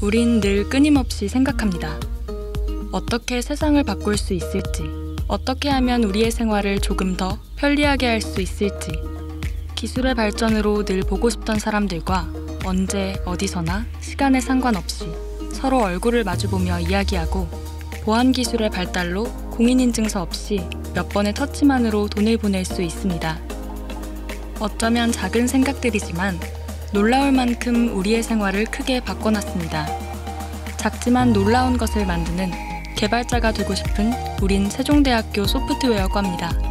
우린 늘 끊임없이 생각합니다. 어떻게 세상을 바꿀 수 있을지, 어떻게 하면 우리의 생활을 조금 더 편리하게 할 수 있을지, 기술의 발전으로 늘 보고 싶던 사람들과 언제 어디서나 시간에 상관없이 서로 얼굴을 마주보며 이야기하고 보안 기술의 발달로 공인인증서 없이 몇 번의 터치만으로 돈을 보낼 수 있습니다. 어쩌면 작은 생각들이지만 놀라울 만큼 우리의 생활을 크게 바꿔놨습니다. 작지만 놀라운 것을 만드는 개발자가 되고 싶은 우린 세종대학교 소프트웨어과입니다.